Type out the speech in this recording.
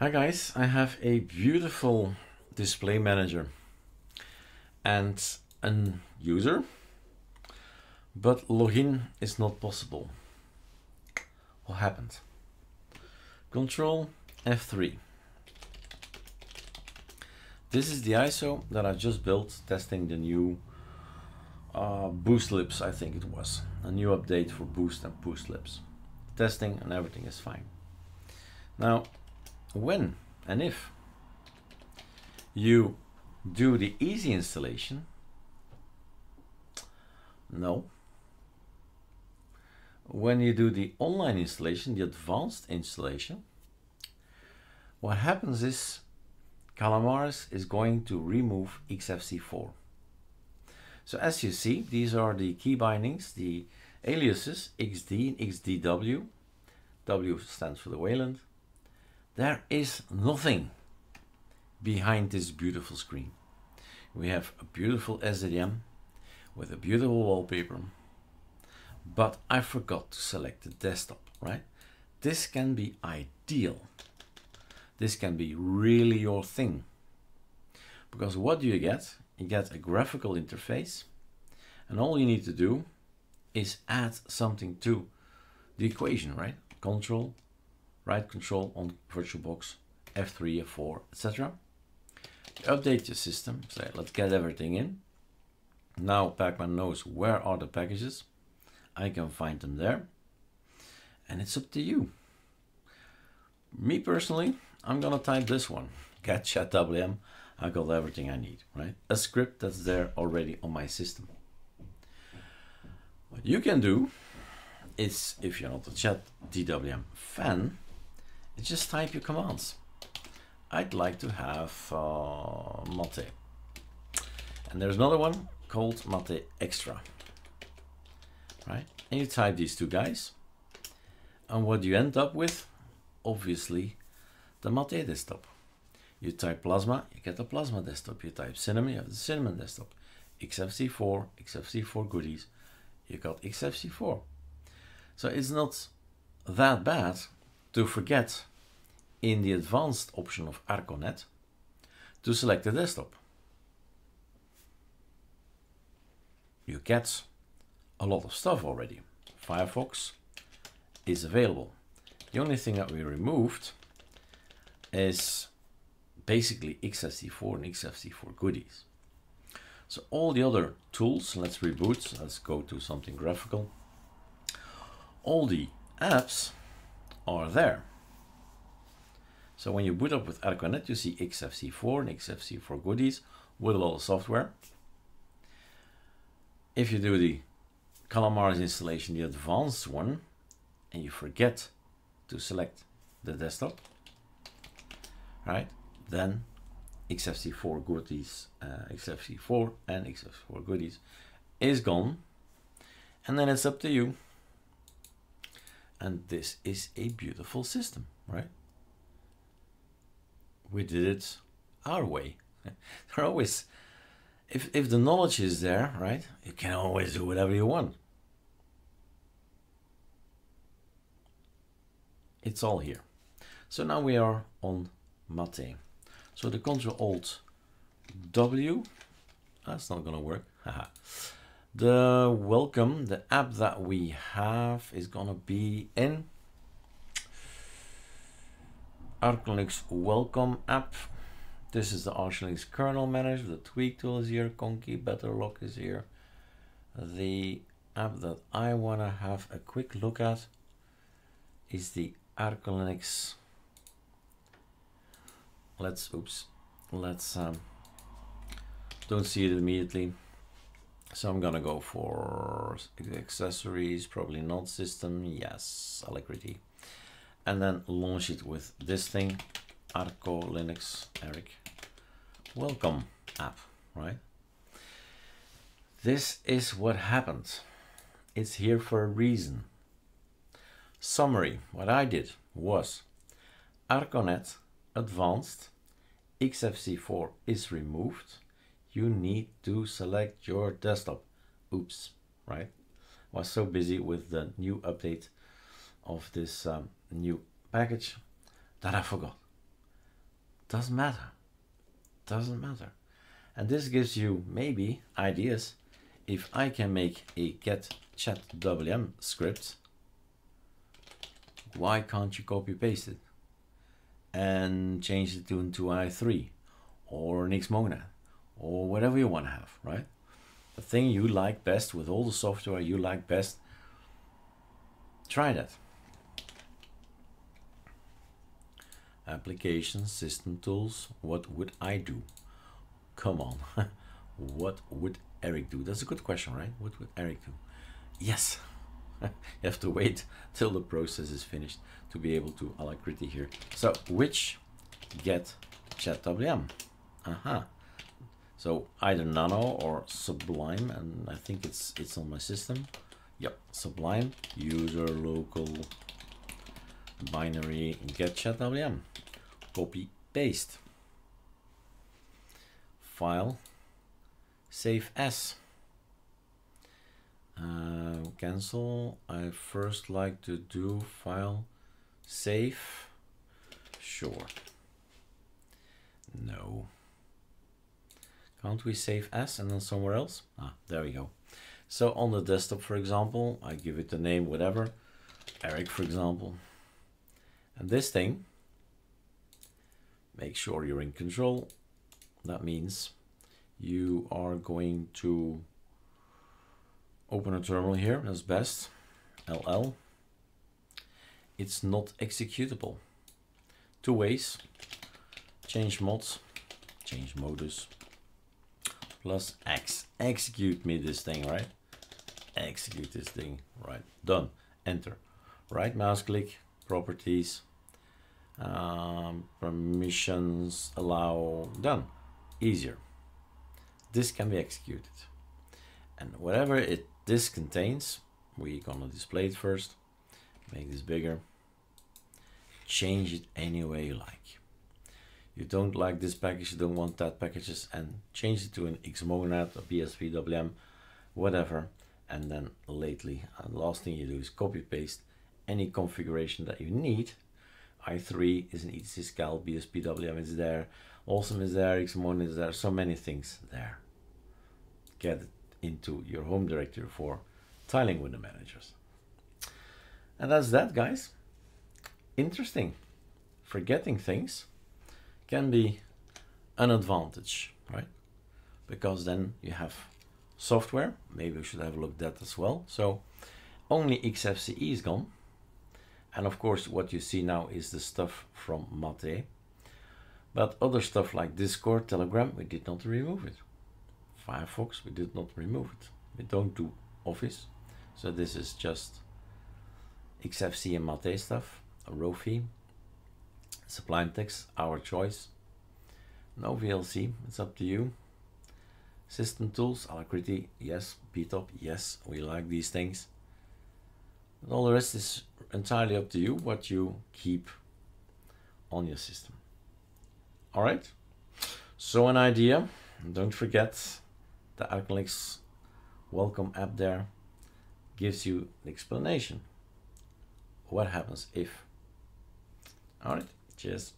Hi guys, I have a beautiful display manager and a user, but login is not possible. What happened? Control F3. This is the ISO that I just built testing the new uh, Boostlibs, I think it was. A new update for Boost and Boostlibs. Testing and everything is fine. Now, when and if you do the easy installation, no. When you do the online installation, the advanced installation, what happens is Calamares is going to remove XFCE4. So as you see, these are the key bindings, the aliases XD and XDW. W stands for the Wayland. There is nothing behind this beautiful screen. We have a beautiful SDDM with a beautiful wallpaper, but I forgot to select the desktop, right? This can be ideal. This can be really your thing. Because what do you get? You get a graphical interface and all you need to do is add something to the equation, right? Control right control on VirtualBox, F3, F4, etc. Update your system, so let's get everything in. Now Pacman knows where are the packages. I can find them there. And it's up to you. Me personally, I'm gonna type this one, get chadwm. I got everything I need, right? A script that's there already on my system. What you can do is, if you're not a chat DWM fan, just type your commands. I'd like to have uh, Mate. And there's another one called Mate Extra. Right? And you type these two guys. And what you end up with? Obviously, the Mate desktop. You type Plasma, you get the Plasma desktop. You type Cinnamon, you have the Cinnamon desktop. XFCE4, XFCE4 goodies, you got XFCE4. So it's not that bad to forget in the advanced option of ArcoNet to select the desktop. You get a lot of stuff already. Firefox is available. The only thing that we removed is basically XFCE4 and XFCE4 goodies. So all the other tools, let's reboot, let's go to something graphical. All the apps are there. So when you boot up with ArcoNet, you see XFCE4 and XFCE4 goodies with a lot of software. If you do the Calamares installation, the advanced one, and you forget to select the desktop, right, then XFCE4 goodies, uh, XFCE4 and XFCE4 goodies is gone. And then it's up to you. And this is a beautiful system, right? we did it our way. there always, if, if the knowledge is there, right, you can always do whatever you want. It's all here. So now we are on Mate. So the Control Alt W, that's not gonna work. the welcome, the app that we have is gonna be in ArcoLinux welcome app. This is the ArcoLinux kernel manager. The tweak tool is here. Conky BetterLock is here. The app that I want to have a quick look at is the Arch Linux. Let's, oops, let's, um, don't see it immediately. So I'm gonna go for accessories, probably not system, yes, Alacritty and then launch it with this thing, Arco Linux Erik. Welcome app, right? This is what happened. It's here for a reason. Summary, what I did was ArcoNet Advanced XFCE4 is removed. You need to select your desktop. Oops, right? Was so busy with the new update of this um, new package that I forgot. Doesn't matter. Doesn't matter. And this gives you maybe ideas. If I can make a get chat WM script, why can't you copy paste it and change it to into i3 or an Xmonad or whatever you want to have, right? The thing you like best with all the software you like best, try that. Applications, system tools, what would I do? Come on, what would Erik do? That's a good question, right? What would Erik do? Yes, you have to wait till the process is finished to be able to alacritty here. So which get chadwm? Aha. Uh -huh. So either Nano or Sublime, and I think it's it's on my system. Yep, Sublime user local binary get chadwm. Copy paste. File save as. Uh, cancel. I first like to do file save. Sure. No. Can't we save as and then somewhere else? Ah, there we go. So on the desktop, for example, I give it the name, whatever, Erik, for example. And this thing, make sure you're in control. That means you are going to open a terminal here, as best, LL. It's not executable. Two ways, change mods, change modus, plus X. Execute me this thing, right? Execute this thing, right? Done. Enter. Right mouse click, properties, um, permissions, allow, done. Easier. This can be executed. And whatever it this contains, we're gonna display it first, make this bigger, change it any way you like you don't like this package, you don't want that packages, and change it to an Xmonad or BSPWM, whatever. And then lately, and uh, last thing you do is copy paste any configuration that you need. i3 is an ETC BSPWM is there, Awesome is there, Xmonad is there, so many things there. Get it into your home directory for tiling the managers. And that's that, guys. Interesting. Forgetting things can be an advantage, right? Because then you have software. Maybe we should have a look at that as well. So only XFCE is gone. And of course, what you see now is the stuff from Mate. But other stuff like Discord, Telegram, we did not remove it. Firefox, we did not remove it. We don't do Office. So this is just XFCE and Mate stuff, Rofi, Sublime text, our choice. No VLC, it's up to you. System tools, Alacritty, yes. BTOP, yes. We like these things. But all the rest is entirely up to you what you keep on your system. All right. So an idea. Don't forget the ArcoLinux welcome app there gives you the explanation. What happens if? All right. Cheers.